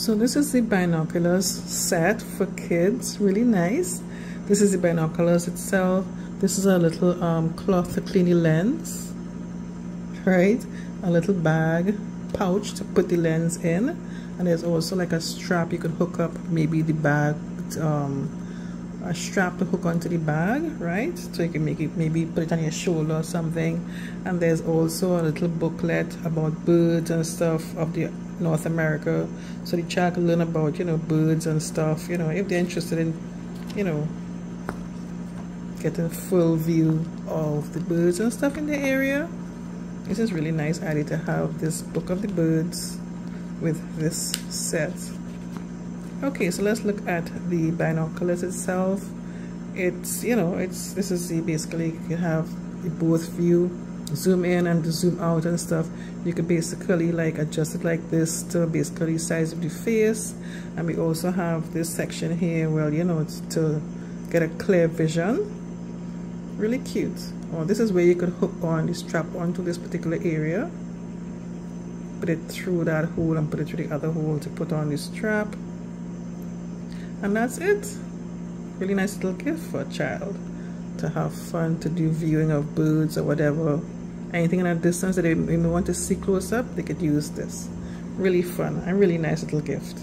So this is the binoculars set for kids, really nice. This is the binoculars itself. This is a little um, cloth to clean the lens, right? A little bag, pouch to put the lens in. And there's also like a strap you can hook up maybe the bag, um, a strap to hook onto the bag, right? So you can make it, maybe put it on your shoulder or something. And there's also a little booklet about birds and stuff of the North America. So the child can learn about, you know, birds and stuff, you know, if they're interested in, you know, getting full view of the birds and stuff in the area. This is really nice idea to have this book of the birds with this set. Okay, so let's look at the binoculars itself. It's, you know, it's, this is the, basically you have the both view zoom in and zoom out and stuff. You can basically like adjust it like this to basically size of the face. And we also have this section here well you know to get a clear vision. Really cute. Oh this is where you could hook on the strap onto this particular area put it through that hole and put it through the other hole to put on the strap and that's it. Really nice little gift for a child to have fun to do viewing of birds or whatever. Anything in a distance that they, may want to see close up they could use this. Really fun and really nice little gift